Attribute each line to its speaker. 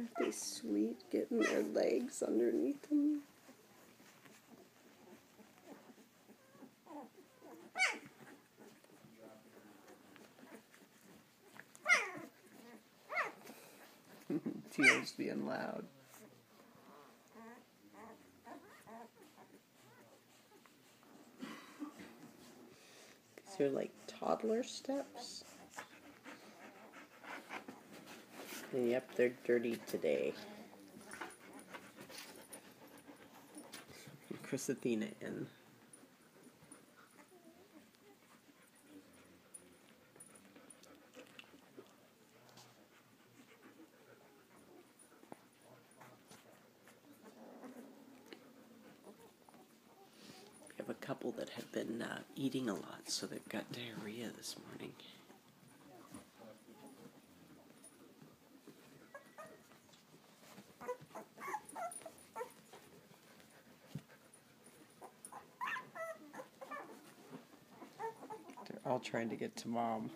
Speaker 1: Aren't they sweet getting their legs underneath them? Teal's being loud. These are like toddler steps. Yep, they're dirty today. Chris Athena in. We have a couple that have been uh, eating a lot, so they've got diarrhea this morning. All trying to get to mom.